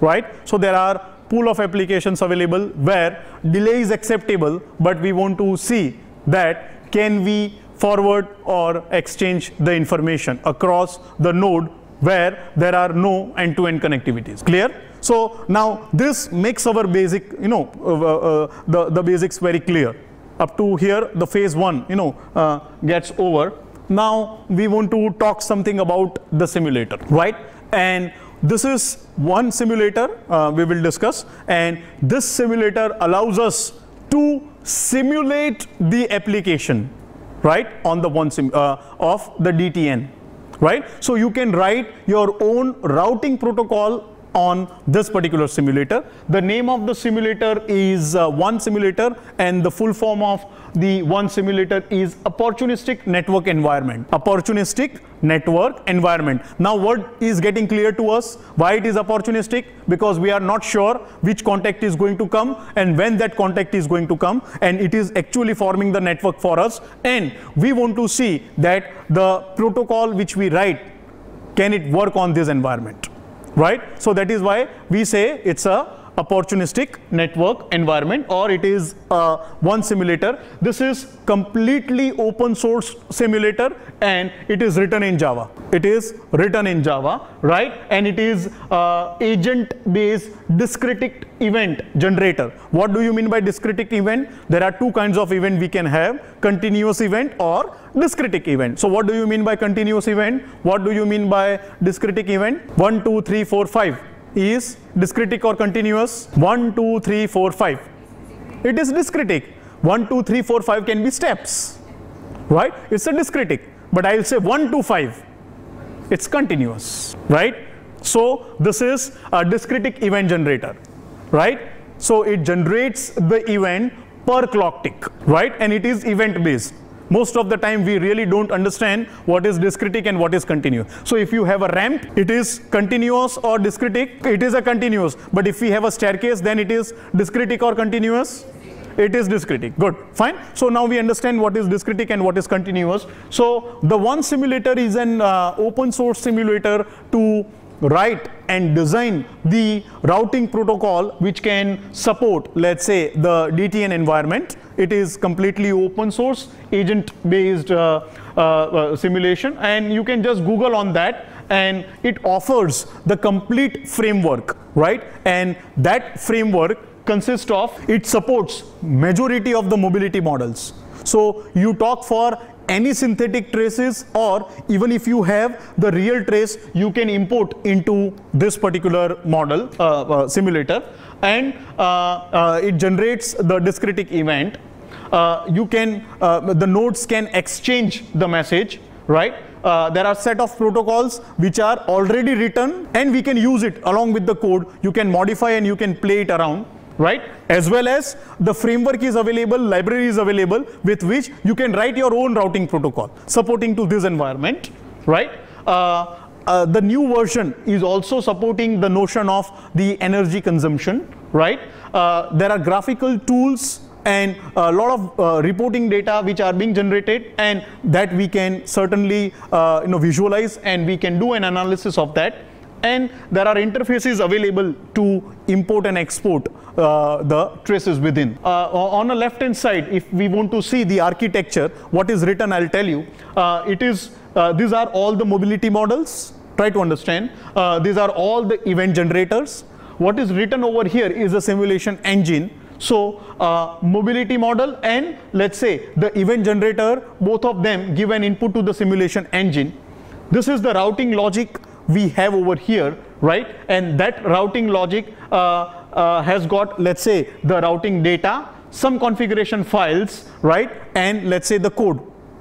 A: Right? So there are pool of applications available where delay is acceptable, but we want to see that can we forward or exchange the information across the node where there are no end-to-end -end connectivities. Clear? So now this makes our basic, you know, uh, uh, the, the basics very clear. Up to here, the phase one, you know, uh, gets over. Now we want to talk something about the simulator, right? And this is one simulator uh, we will discuss. And this simulator allows us to simulate the application, right, on the one sim uh, of the DTN, right? So you can write your own routing protocol on this particular simulator. The name of the simulator is uh, one simulator and the full form of the one simulator is opportunistic network environment. Opportunistic network environment. Now what is getting clear to us? Why it is opportunistic? Because we are not sure which contact is going to come and when that contact is going to come and it is actually forming the network for us and we want to see that the protocol which we write can it work on this environment right? So that is why we say it's a opportunistic network environment or it is uh, one simulator. This is completely open source simulator and it is written in Java. It is written in Java, right? And it is uh, agent based discrete event generator. What do you mean by discrete event? There are two kinds of event we can have, continuous event or discrete event. So what do you mean by continuous event? What do you mean by discrete event? One, two, three, four, five is discrete or continuous? 1, 2, 3, 4, 5. It is discrete. 1, 2, 3, 4, 5 can be steps, right? It's a discrete. But I will say 1 to 5, it's continuous, right? So this is a discrete event generator, right? So it generates the event per clock tick, right? And it is event based most of the time we really don't understand what is discrete and what is continuous. So if you have a ramp, it is continuous or discrete, it is a continuous. But if we have a staircase, then it is discrete or continuous? It is discrete good. Fine. So now we understand what is discrete and what is continuous. So the one simulator is an uh, open source simulator to write and design the routing protocol which can support let's say the DTN environment. It is completely open source agent based uh, uh, uh, simulation and you can just google on that and it offers the complete framework right? And that framework consists of it supports majority of the mobility models. So you talk for any synthetic traces or even if you have the real trace you can import into this particular model uh, uh, simulator. And uh, uh it generates the discrete event. Uh, you can uh, the nodes can exchange the message right? There are set of protocols which are already written and we can use it along with the code. You can modify and you can play it around right? As well as the framework is available library is available with which you can write your own routing protocol supporting to this environment right? Uh, uh, the new version is also supporting the notion of the energy consumption right? Uh, there are graphical tools and a lot of uh, reporting data which are being generated and that we can certainly uh, you know visualize and we can do an analysis of that and there are interfaces available to import and export uh, the traces within. Uh, on the left hand side, if we want to see the architecture, what is written, I'll tell you. Uh, it is, uh, these are all the mobility models. Try to understand. Uh, these are all the event generators. What is written over here is a simulation engine. So uh, mobility model and let's say the event generator, both of them give an input to the simulation engine. This is the routing logic we have over here, right? And that routing logic uh, uh, has got, let's say, the routing data, some configuration files, right? And let's say the code,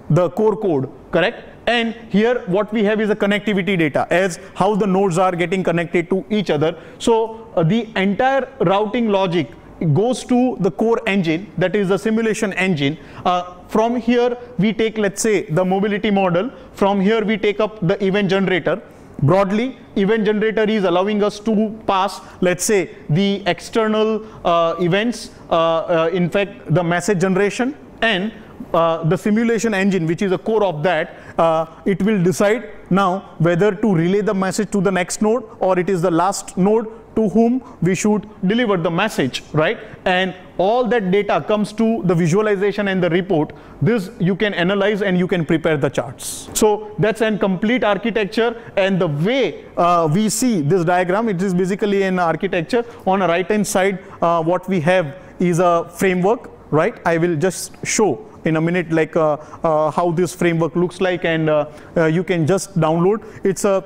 A: the core code, correct? And here what we have is a connectivity data as how the nodes are getting connected to each other. So uh, the entire routing logic goes to the core engine that is the simulation engine uh, from here we take let's say the mobility model from here we take up the event generator broadly event generator is allowing us to pass let's say the external uh, events uh, uh, in fact the message generation and uh, the simulation engine which is the core of that uh, it will decide now whether to relay the message to the next node or it is the last node to whom we should deliver the message, right? And all that data comes to the visualization and the report. This you can analyze and you can prepare the charts. So that's an complete architecture and the way uh, we see this diagram, it is basically an architecture. On the right hand side, uh, what we have is a framework, right? I will just show in a minute like uh, uh how this framework looks like and uh, uh, you can just download. It's a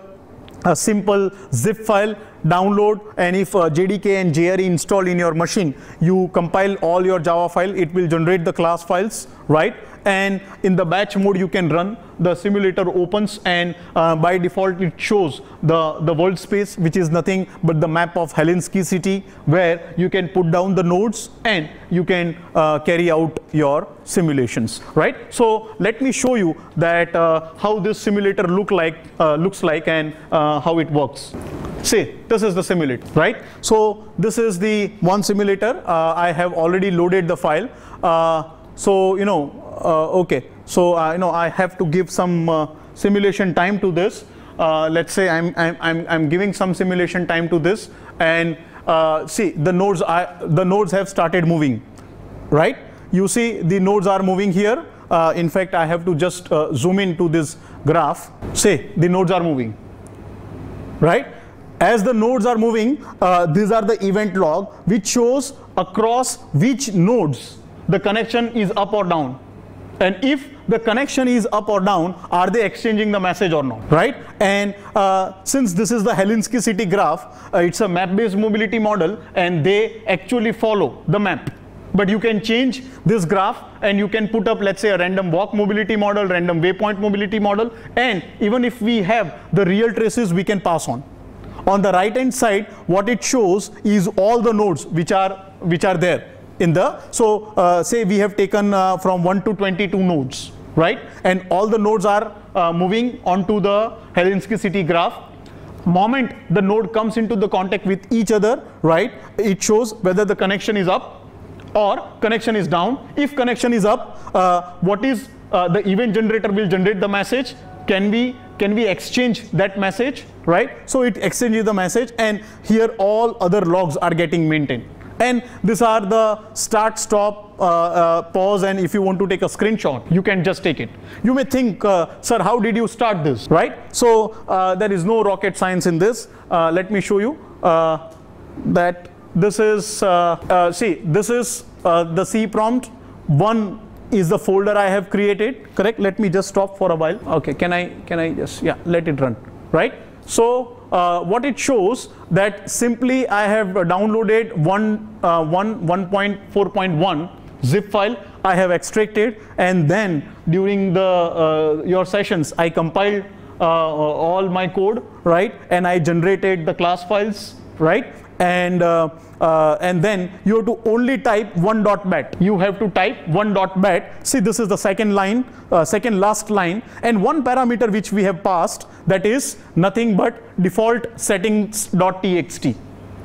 A: a simple zip file download and if uh, JDK and JRE installed in your machine, you compile all your Java file, it will generate the class files, right? And in the batch mode, you can run the simulator opens and uh, by default, it shows the, the world space, which is nothing but the map of Helsinki city where you can put down the nodes and you can uh, carry out your simulations, right? So let me show you that uh, how this simulator look like, uh, looks like and uh, how it works. See, this is the simulator, right? So this is the one simulator. Uh, I have already loaded the file. Uh, so, you know, uh, okay. So, uh, you know, I have to give some uh, simulation time to this. Uh, let's say I'm, I'm, I'm, I'm, giving some simulation time to this and see the nodes, are, the nodes have started moving, right? You see the nodes are moving here. in fact, I have to just zoom into this graph. Say the nodes are moving, right? As the nodes are moving, uh, these are the event log which shows across which nodes the connection is up or down. And if the connection is up or down, are they exchanging the message or not, right? And uh, since this is the Helsinki city graph, uh, it's a map-based mobility model and they actually follow the map. But you can change this graph and you can put up, let's say, a random walk mobility model, random waypoint mobility model, and even if we have the real traces, we can pass on. On the right hand side, what it shows is all the nodes which are which are there in the. So uh, say we have taken uh, from 1 to 22 nodes, right? And all the nodes are uh, moving onto the Helsinki city graph. Moment the node comes into the contact with each other, right? It shows whether the connection is up or connection is down. If connection is up, uh, what is uh, the event generator will generate the message. Can we can we exchange that message, right? So it exchanges the message and here all other logs are getting maintained. And these are the start, stop, uh, uh, pause, and if you want to take a screenshot, you can just take it. You may think, uh, sir, how did you start this, right? So uh, there is no rocket science in this. Uh, let me show you uh, that this is, see, this is the C prompt. One is the folder I have created, correct? Let me just stop for a while. Okay, can I, can I just, yeah, let it run, right? So uh, what it shows that simply I have downloaded one, uh, one 1.4.1 zip file I have extracted and then during the uh, your sessions I compiled uh, all my code right and I generated the class files right and uh, uh, and then you have to only type one dot bat. You have to type one dot bat. See, this is the second line, uh, second last line, and one parameter which we have passed that is nothing but default settings dot txt.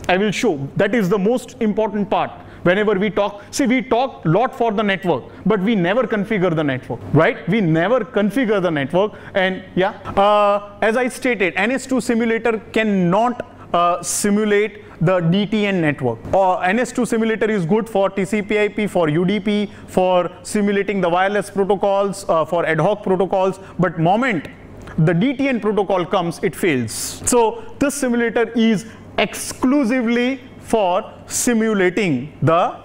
A: I will show that is the most important part whenever we talk see we talk lot for the network but we never configure the network right we never configure the network and yeah uh, as i stated ns2 simulator cannot uh, simulate the DTN network. Or NS2 simulator is good for TCP/IP, for UDP, for simulating the wireless protocols, uh, for ad hoc protocols. But moment the DTN protocol comes, it fails. So this simulator is exclusively for simulating the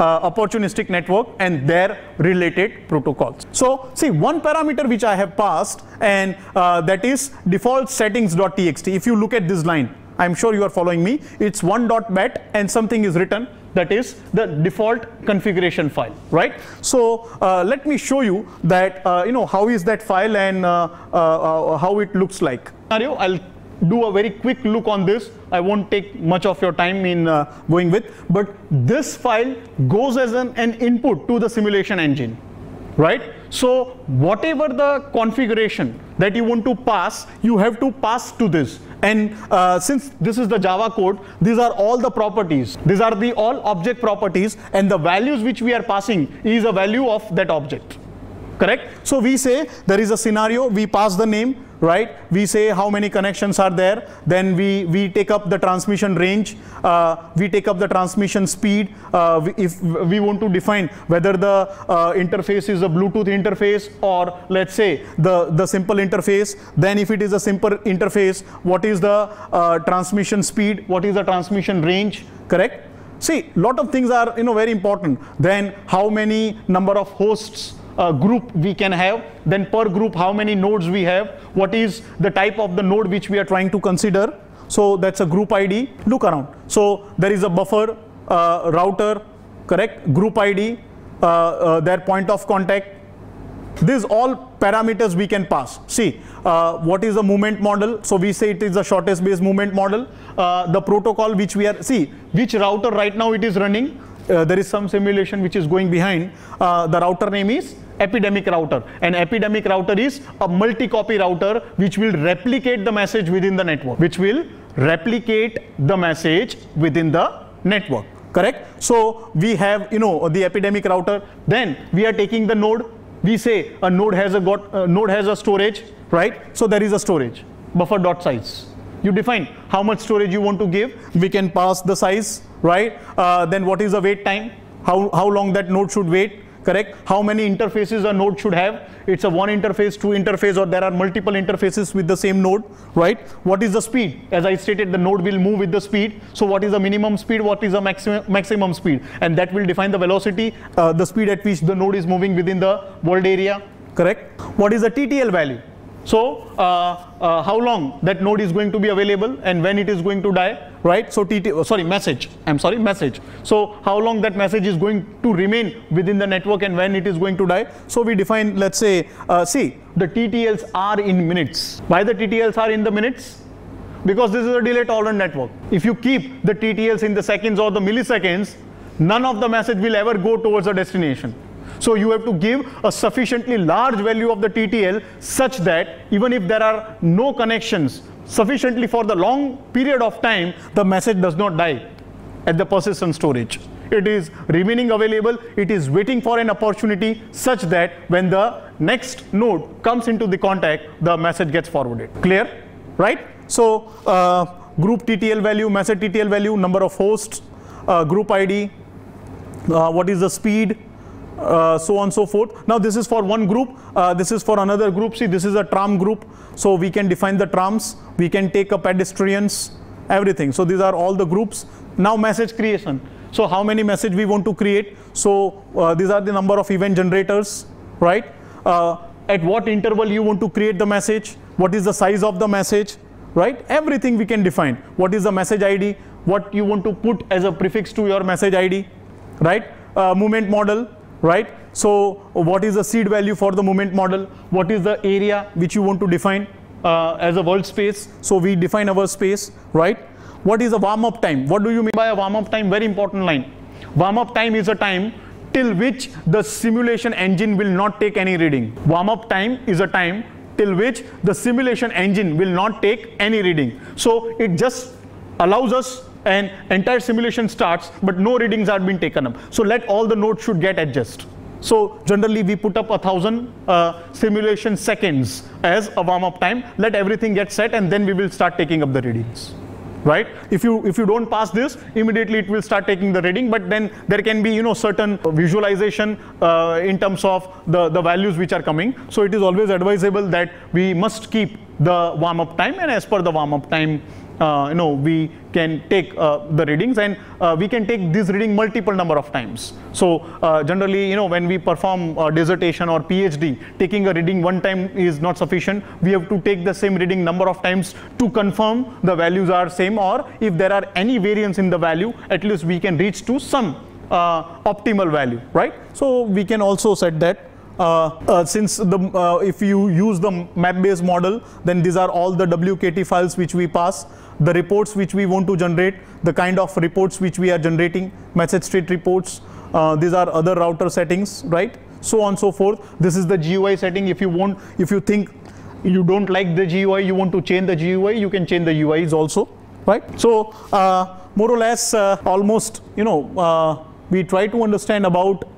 A: uh, opportunistic network and their related protocols. So see one parameter which I have passed and uh, that is default settings.txt. If you look at this line, I'm sure you are following me. It's one dot bat and something is written that is the default configuration file, right? So uh, let me show you that, uh, you know, how is that file and uh, uh, uh how it looks like. I'll do a very quick look on this. I won't take much of your time in uh, going with, but this file goes as an, an input to the simulation engine, right? So whatever the configuration that you want to pass, you have to pass to this. And uh, since this is the Java code, these are all the properties. These are the all object properties and the values which we are passing is a value of that object correct so we say there is a scenario we pass the name right? We say how many connections are there then we we take up the transmission range uh, we take up the transmission speed uh, if we want to define whether the uh, interface is a bluetooth interface or let's say the the simple interface then if it is a simple interface what is the uh, transmission speed what is the transmission range correct? See lot of things are you know very important. Then how many number of hosts uh, group we can have then per group how many nodes we have what is the type of the node which we are trying to consider. So that's a group id look around. So there is a buffer uh, router correct? Group id uh, uh, their point of contact. These all parameters we can pass. See uh, what is the movement model? So we say it is the shortest base movement model. Uh, the protocol which we are see which router right now it is running there is some simulation which is going behind. The router name is epidemic router. An epidemic router is a multi-copy router which will replicate the message within the network. Which will replicate the message within the network. Correct? So we have, you know, the epidemic router. Then we are taking the node. We say a node has a got a node has a storage, right? So there is a storage buffer dot size. You define how much storage you want to give. We can pass the size right? Uh, then what is the wait time? How, how long that node should wait, correct? How many interfaces a node should have? It's a one interface, two interface, or there are multiple interfaces with the same node, right? What is the speed? As I stated, the node will move with the speed. So what is the minimum speed? What is the maximum maximum speed? And that will define the velocity, uh, the speed at which the node is moving within the world area, correct? What is the TTL value? So uh, uh, how long that node is going to be available and when it is going to die, right? So TT, oh, sorry, message. I'm sorry, message. So how long that message is going to remain within the network and when it is going to die. So we define, let's say, uh, see, the TTLs are in minutes. Why the TTLs are in the minutes? Because this is a delay tolerant network. If you keep the TTLs in the seconds or the milliseconds, none of the message will ever go towards the destination. So you have to give a sufficiently large value of the TTL such that even if there are no connections sufficiently for the long period of time, the message does not die at the persistent storage. It is remaining available, it is waiting for an opportunity such that when the next node comes into the contact, the message gets forwarded. Clear? Right? So uh, group TTL value, message TTL value, number of hosts, uh, group ID, uh, what is the speed, uh, so on so forth. Now this is for one group, uh, this is for another group. See this is a tram group, so we can define the trams, we can take a pedestrians, everything. So these are all the groups. Now message creation. So how many message we want to create? So uh, these are the number of event generators, right? Uh, at what interval you want to create the message? What is the size of the message? Right? Everything we can define. What is the message ID? What you want to put as a prefix to your message ID? Right? Uh, movement model right? So what is the seed value for the moment model? What is the area which you want to define uh, as a world space? So we define our space, right? What is a warm-up time? What do you mean by a warm-up time? Very important line. Warm-up time is a time till which the simulation engine will not take any reading. Warm-up time is a time till which the simulation engine will not take any reading. So it just allows us and entire simulation starts, but no readings are being taken up. So let all the nodes should get adjust. So generally we put up a thousand uh, simulation seconds as a warm-up time. Let everything get set and then we will start taking up the readings. Right? If you if you don't pass this, immediately it will start taking the reading. But then there can be you know certain visualization uh, in terms of the the values which are coming. So it is always advisable that we must keep the warm-up time and as per the warm-up time you know we can take uh, the readings and uh, we can take this reading multiple number of times. So uh, generally you know when we perform dissertation or phd taking a reading one time is not sufficient. We have to take the same reading number of times to confirm the values are same or if there are any variance in the value at least we can reach to some uh, optimal value right? So we can also set that uh, uh, since the uh, if you use the map based model then these are all the wkt files which we pass the reports which we want to generate the kind of reports which we are generating message state reports uh, these are other router settings right so on so forth. This is the GUI setting. If you want, if you think you don't like the GUI, you want to change the GUI, you can change the UIs also, right? So uh, more or less, uh, almost, you know, uh, we try to understand about uh,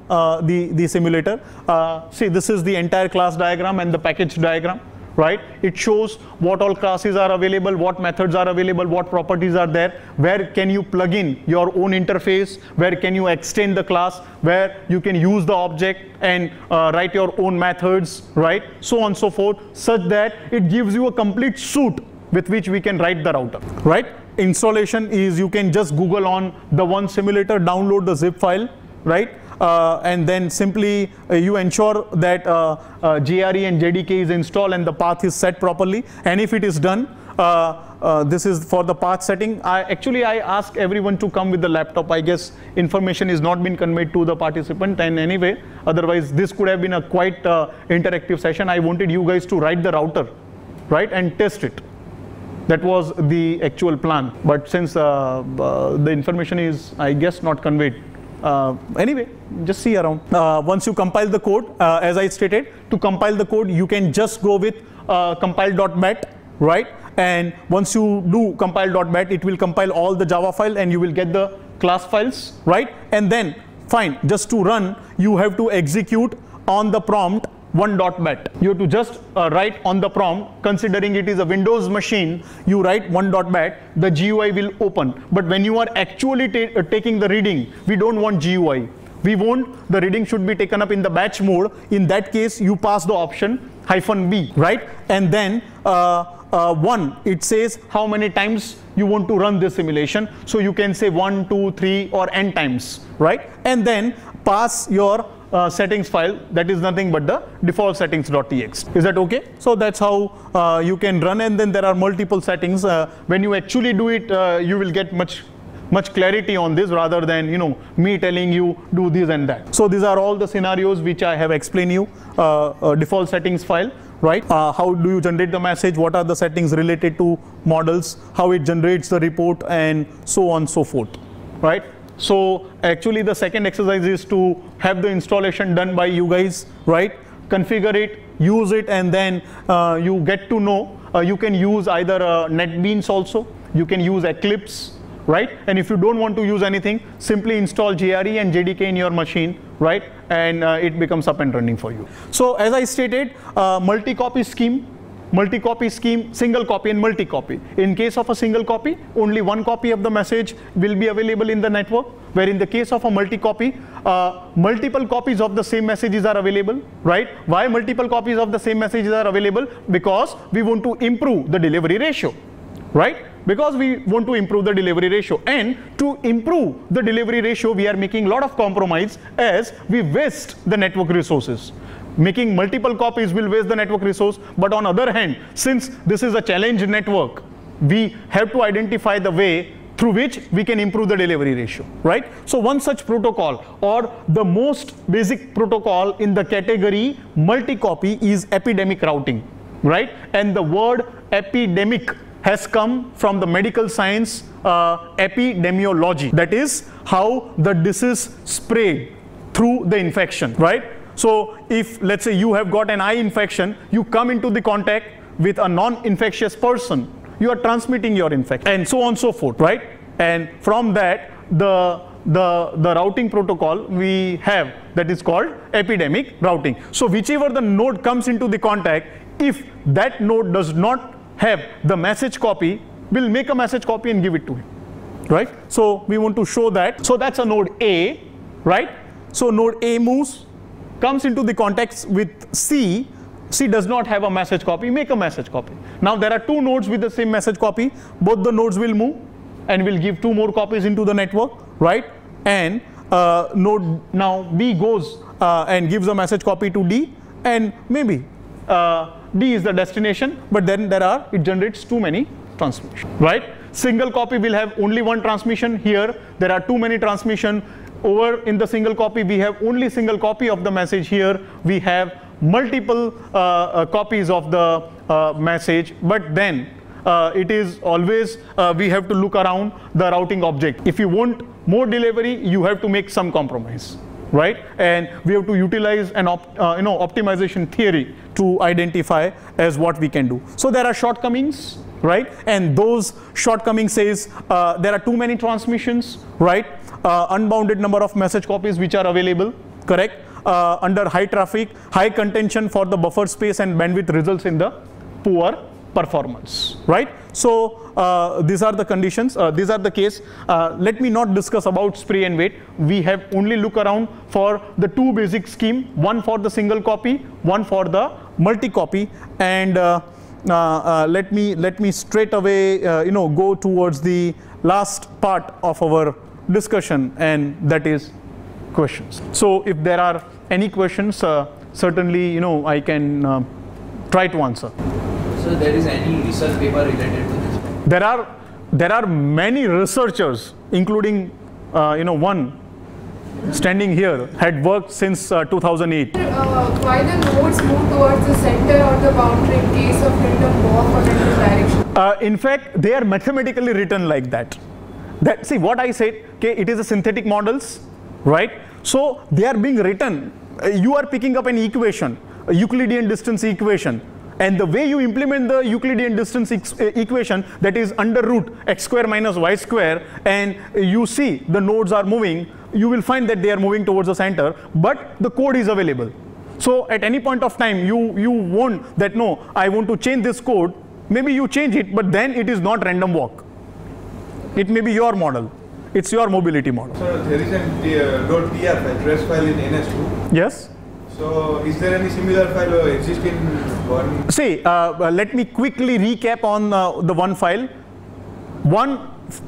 A: the, the simulator. Uh, see, this is the entire class diagram and the package diagram right? It shows what all classes are available, what methods are available, what properties are there, where can you plug in your own interface, where can you extend the class, where you can use the object and uh, write your own methods, right? So on so forth, such that it gives you a complete suite with which we can write the router, right? Installation is you can just Google on the one simulator, download the zip file, right? Uh, and then simply uh, you ensure that uh, uh JRE and JDK is installed and the path is set properly. And if it is done, uh, uh, this is for the path setting. I actually I ask everyone to come with the laptop. I guess information is not been conveyed to the participant and anyway, otherwise this could have been a quite interactive session. I wanted you guys to write the router, right, and test it. That was the actual plan. But since the information is, I guess, not conveyed, uh, anyway, just see around. Uh, once you compile the code, uh, as I stated, to compile the code, you can just go with uh, compile.bat, right? And once you do compile.bat, it will compile all the Java file and you will get the class files, right? And then, fine, just to run, you have to execute on the prompt one dot bat. You have to just uh, write on the prompt, considering it is a Windows machine, you write one dot bat, the GUI will open. But when you are actually ta uh, taking the reading, we don't want GUI. We want the reading should be taken up in the batch mode. In that case, you pass the option hyphen B, right? And then uh, uh, one, it says how many times you want to run this simulation. So you can say one, two, three, or n times, right? And then pass your uh, settings file that is nothing but the default settings.txt. Is that okay? So that's how uh, you can run and then there are multiple settings. Uh, when you actually do it, uh, you will get much much clarity on this rather than you know me telling you do this and that. So these are all the scenarios which I have explained you. Uh, uh, default settings file, right? how do you generate the message? What are the settings related to models? How it generates the report and so on so forth, right? So actually the second exercise is to have the installation done by you guys, right? Configure it, use it, and then uh, you get to know. Uh, you can use either uh, NetBeans also. You can use Eclipse, right? And if you don't want to use anything, simply install JRE and JDK in your machine, right? And uh, it becomes up and running for you. So as I stated, uh, multi-copy scheme multi-copy scheme, single copy and multi-copy. In case of a single copy, only one copy of the message will be available in the network, where in the case of a multi-copy, uh, multiple copies of the same messages are available, right? Why multiple copies of the same messages are available? Because we want to improve the delivery ratio, right? Because we want to improve the delivery ratio. And to improve the delivery ratio, we are making a lot of compromise as we waste the network resources making multiple copies will waste the network resource. But on other hand, since this is a challenge network, we have to identify the way through which we can improve the delivery ratio, right? So one such protocol or the most basic protocol in the category multi-copy is epidemic routing, right? And the word epidemic has come from the medical science uh, epidemiology. That is how the disease spread through the infection, right? So if let's say you have got an eye infection, you come into the contact with a non-infectious person, you are transmitting your infection and so on and so forth, right? And from that, the, the, the routing protocol we have that is called epidemic routing. So whichever the node comes into the contact, if that node does not have the message copy, we'll make a message copy and give it to him, right? So we want to show that. So that's a node A, right? So node A moves, comes into the context with C, C does not have a message copy, make a message copy. Now there are two nodes with the same message copy, both the nodes will move and will give two more copies into the network, right? And uh, node now B goes uh, and gives a message copy to D and maybe uh, D is the destination, but then there are, it generates too many transmission, right? Single copy will have only one transmission here, there are too many transmission, over in the single copy, we have only single copy of the message here. We have multiple uh, uh, copies of the uh, message, but then uh, it is always, uh, we have to look around the routing object. If you want more delivery, you have to make some compromise, right? And we have to utilize an uh, you know optimization theory to identify as what we can do. So there are shortcomings, right? And those shortcomings says there are too many transmissions, right? Uh, unbounded number of message copies which are available, correct? Uh, under high traffic, high contention for the buffer space and bandwidth results in the poor performance, right? So uh, these are the conditions, uh, these are the case. Uh, let me not discuss about spray and wait. We have only look around for the two basic scheme, one for the single copy, one for the multi-copy and uh, uh, let me let me straight away you know go towards the last part of our discussion and that is questions. So if there are any questions, certainly you know I can try to answer.
B: So there is any research paper related to this?
A: There are there are many researchers, including uh, you know one standing here had worked since uh, 2008.
C: Uh, why the nodes move towards the center or the boundary in case of random walk or random direction?
A: Uh, in fact, they are mathematically written like that. That see what I said. Okay, it is a synthetic models, right? So they are being written. Uh, you are picking up an equation, a Euclidean distance equation and the way you implement the Euclidean distance equation that is under root x square minus y square and you see the nodes are moving, you will find that they are moving towards the center, but the code is available. So at any point of time, you, you want that no, I want to change this code, maybe you change it, but then it is not random walk. It may be your model. It's your mobility model.
D: So there is a uh, .tr file, trace file in NS2.
A: Yes.
D: So, is there any similar file uh, exist in one?
A: See, uh, uh, let me quickly recap on uh, the one file. One,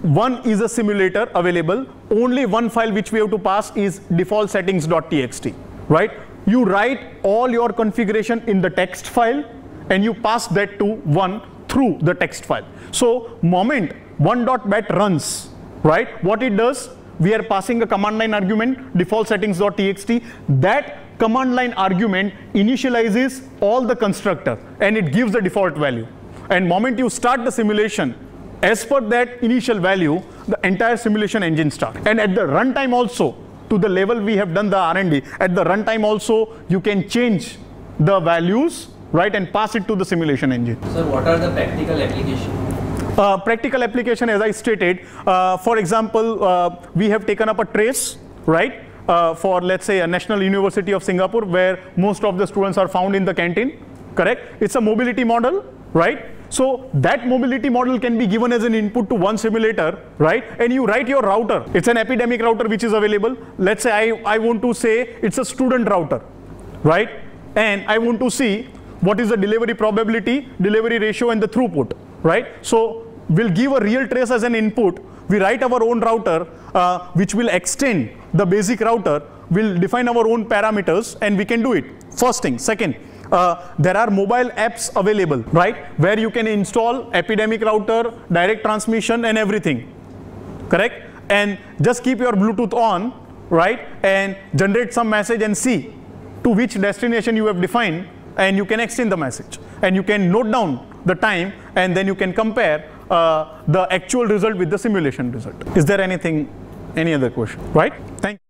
A: one is a simulator available. Only one file which we have to pass is default settings.txt, right? You write all your configuration in the text file and you pass that to one through the text file. So, moment one.bat runs, right? What it does, we are passing a command line argument default settings.txt that command line argument initializes all the constructor and it gives the default value. And moment you start the simulation, as per that initial value, the entire simulation engine starts. And at the runtime also, to the level we have done the R&D, at the runtime also, you can change the values, right, and pass it to the simulation engine.
B: Sir, what are the practical applications?
A: Uh, practical application, as I stated, uh, for example, uh, we have taken up a trace, right? uh, for let's say a National University of Singapore where most of the students are found in the canteen, correct? It's a mobility model, right? So that mobility model can be given as an input to one simulator, right? And you write your router. It's an epidemic router which is available. Let's say I, I want to say it's a student router, right? And I want to see what is the delivery probability, delivery ratio and the throughput, right? So we'll give a real trace as an input we write our own router uh, which will extend the basic router, we'll define our own parameters and we can do it. First thing. Second, uh, there are mobile apps available, right? Where you can install epidemic router, direct transmission and everything, correct? And just keep your Bluetooth on, right? And generate some message and see to which destination you have defined and you can extend the message. And you can note down the time and then you can compare uh, the actual result with the simulation result. Is there anything, any other question, right? Thank